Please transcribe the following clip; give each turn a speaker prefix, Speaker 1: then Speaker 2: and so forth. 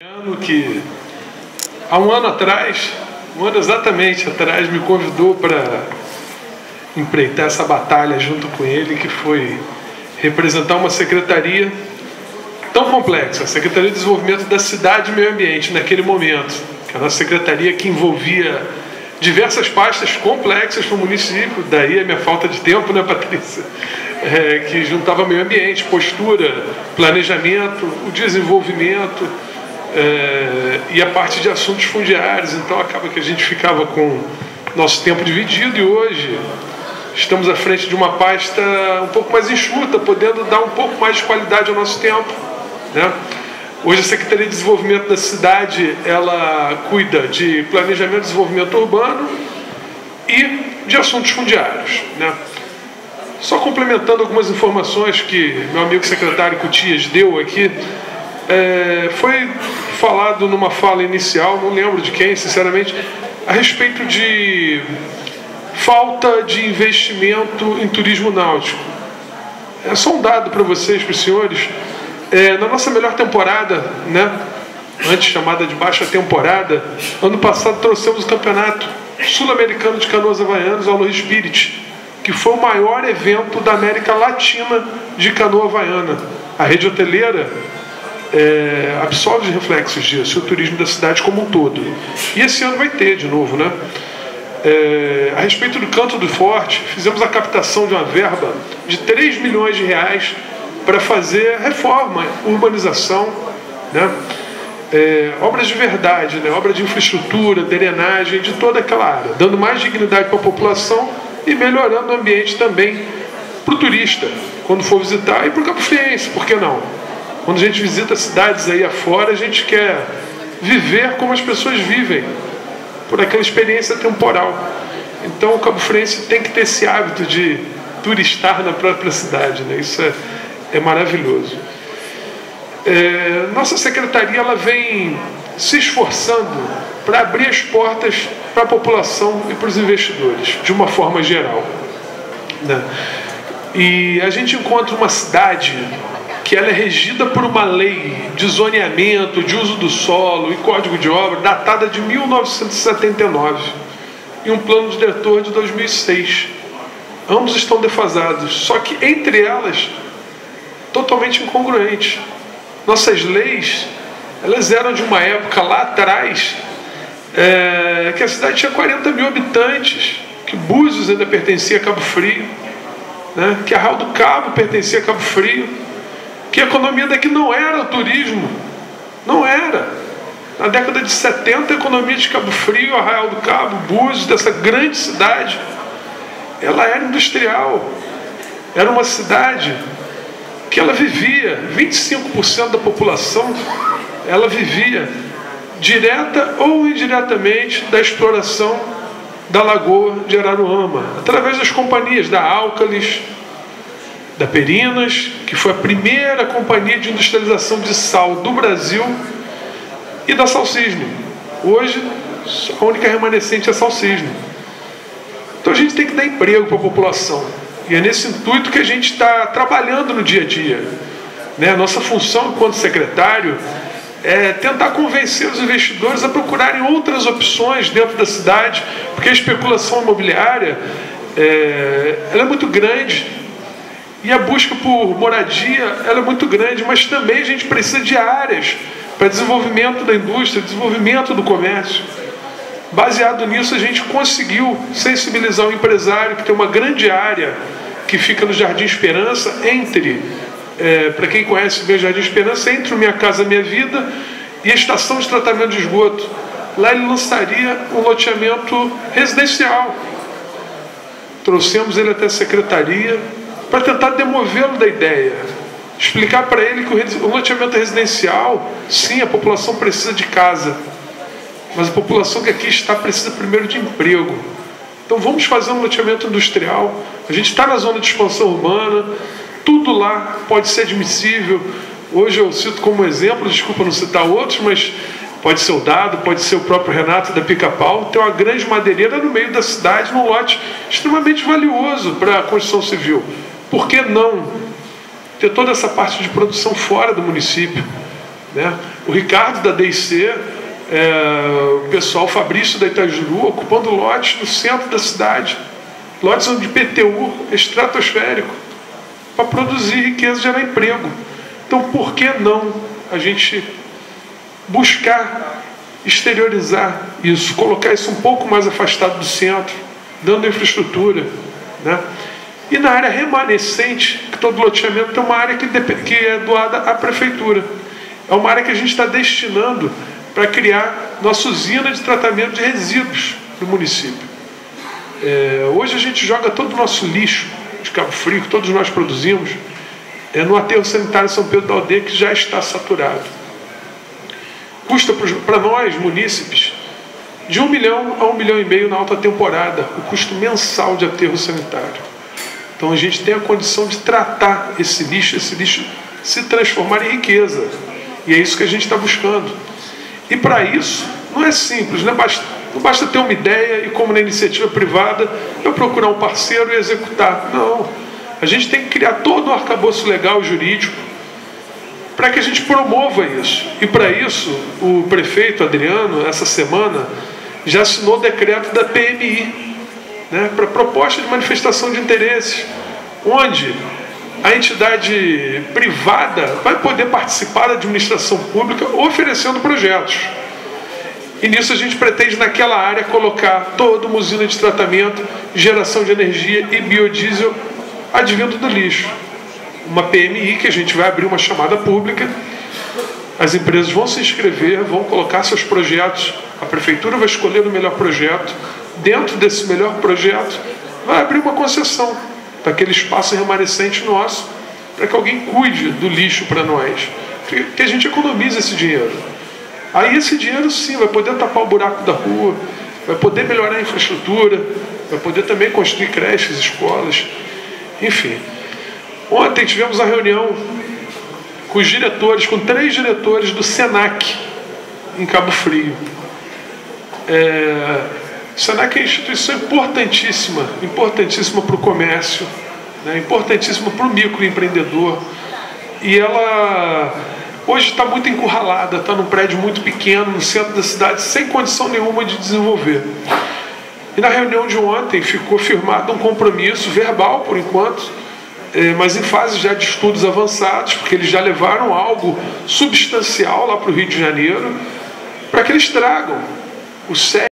Speaker 1: ano que há um ano atrás, um ano exatamente atrás, me convidou para empreitar essa batalha junto com ele, que foi representar uma secretaria tão complexa, a Secretaria de Desenvolvimento da Cidade e Meio Ambiente, naquele momento, que era uma secretaria que envolvia diversas pastas complexas para o município, daí a minha falta de tempo, né, Patrícia? É, que juntava meio ambiente, postura, planejamento, o desenvolvimento é, e a parte de assuntos fundiários. Então acaba que a gente ficava com nosso tempo dividido e hoje estamos à frente de uma pasta um pouco mais enxuta, podendo dar um pouco mais de qualidade ao nosso tempo. Né? Hoje a Secretaria de Desenvolvimento da cidade ela cuida de planejamento e desenvolvimento urbano e de assuntos fundiários. Né? Só complementando algumas informações que meu amigo secretário Cutias deu aqui, é, foi falado numa fala inicial, não lembro de quem, sinceramente, a respeito de falta de investimento em turismo náutico. É só um dado para vocês, para os senhores. É, na nossa melhor temporada, né, antes chamada de baixa temporada, ano passado trouxemos o campeonato sul-americano de canoas havaianas ao Aloha Spirit que foi o maior evento da América Latina de canoa havaiana. A rede hoteleira é, absorve os reflexos disso, o turismo da cidade como um todo. E esse ano vai ter de novo, né? É, a respeito do Canto do Forte, fizemos a captação de uma verba de 3 milhões de reais para fazer reforma, urbanização, né? É, obras de verdade, né? obra de infraestrutura, drenagem, de toda aquela área, dando mais dignidade para a população e melhorando o ambiente também para o turista, quando for visitar, e para o Cabo Friense, por que não? Quando a gente visita cidades aí afora, a gente quer viver como as pessoas vivem, por aquela experiência temporal. Então o Cabo Friense tem que ter esse hábito de turistar na própria cidade, né? isso é, é maravilhoso. É, nossa secretaria ela vem se esforçando para abrir as portas para a população e para os investidores, de uma forma geral. Né? E a gente encontra uma cidade que ela é regida por uma lei de zoneamento, de uso do solo e código de obra datada de 1979 e um plano diretor de 2006. Ambos estão defasados, só que entre elas totalmente incongruentes. Nossas leis elas eram de uma época lá atrás é, que a cidade tinha 40 mil habitantes, que Búzios ainda pertencia a Cabo Frio, né, que Arraial do Cabo pertencia a Cabo Frio, que a economia daqui não era o turismo, não era. Na década de 70, a economia de Cabo Frio, Arraial do Cabo, Búzios, dessa grande cidade, ela era industrial. Era uma cidade que ela vivia, 25% da população ela vivia direta ou indiretamente da exploração da lagoa de Araruama, através das companhias da Álcalis, da Perinas, que foi a primeira companhia de industrialização de sal do Brasil, e da Salcisne. Hoje, a única remanescente é a Salcisne. Então a gente tem que dar emprego para a população. E é nesse intuito que a gente está trabalhando no dia a dia. Né? Nossa função enquanto secretário é, tentar convencer os investidores a procurarem outras opções dentro da cidade, porque a especulação imobiliária é, ela é muito grande e a busca por moradia ela é muito grande, mas também a gente precisa de áreas para desenvolvimento da indústria, desenvolvimento do comércio. Baseado nisso, a gente conseguiu sensibilizar o empresário que tem uma grande área que fica no Jardim Esperança entre é, para quem conhece o Jardim Esperança, entre o Minha Casa Minha Vida e a estação de tratamento de esgoto. Lá ele lançaria um loteamento residencial. Trouxemos ele até a secretaria para tentar demovê-lo da ideia. Explicar para ele que o loteamento residencial, sim, a população precisa de casa, mas a população que aqui está precisa primeiro de emprego. Então vamos fazer um loteamento industrial. A gente está na zona de expansão urbana, tudo lá pode ser admissível. Hoje eu cito como exemplo, desculpa não citar outros, mas pode ser o Dado, pode ser o próprio Renato da Pica-Pau, tem uma grande madeireira no meio da cidade, num lote extremamente valioso para a construção civil. Por que não ter toda essa parte de produção fora do município? Né? o Ricardo da DIC, é, o pessoal o Fabrício da Itajuru, ocupando lotes no centro da cidade, lotes onde PTU estratosférico, para produzir riqueza e gerar emprego. Então, por que não a gente buscar exteriorizar isso, colocar isso um pouco mais afastado do centro, dando infraestrutura, né? E na área remanescente, que todo loteamento tem uma área que, é doada à prefeitura. É uma área que a gente está destinando para criar nossa usina de tratamento de resíduos no município. É, hoje a gente joga todo o nosso lixo de Cabo Frio, que todos nós produzimos, é no aterro sanitário São Pedro da Aldeia, que já está saturado. Custa para nós, munícipes, de um milhão a um milhão e meio na alta temporada, o custo mensal de aterro sanitário. Então a gente tem a condição de tratar esse lixo, esse lixo se transformar em riqueza. E é isso que a gente está buscando. E para isso, não é simples, não, é basta, não basta ter uma ideia e, como na iniciativa privada, eu procurar um parceiro e executar. Não. A gente tem que criar todo o arcabouço legal e jurídico para que a gente promova isso. E para isso, o prefeito Adriano, essa semana, já assinou o decreto da PMI, né, para proposta de manifestação de interesses, onde a entidade privada vai poder participar da administração pública oferecendo projetos. E nisso a gente pretende, naquela área, colocar toda uma usina de tratamento, geração de energia e biodiesel advindo do lixo. Uma PMI que a gente vai abrir uma chamada pública, as empresas vão se inscrever, vão colocar seus projetos, a prefeitura vai escolher o melhor projeto, dentro desse melhor projeto, vai abrir uma concessão daquele espaço remanescente nosso, para que alguém cuide do lixo para nós, que a gente economize esse dinheiro. Aí esse dinheiro sim vai poder tapar o buraco da rua, vai poder melhorar a infraestrutura, vai poder também construir creches, escolas, enfim. Ontem tivemos a reunião com os diretores, com três diretores do SENAC em Cabo Frio. É, SENAC é uma instituição importantíssima, importantíssima para o comércio, né, importantíssima para o microempreendedor. E ela hoje está muito encurralada, está num prédio muito pequeno, no centro da cidade, sem condição nenhuma de desenvolver. E na reunião de ontem ficou firmado um compromisso verbal, por enquanto, é, mas em fase já de estudos avançados, porque eles já levaram algo substancial lá para o Rio de Janeiro, para que eles tragam o